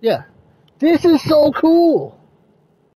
Yeah. This is so cool.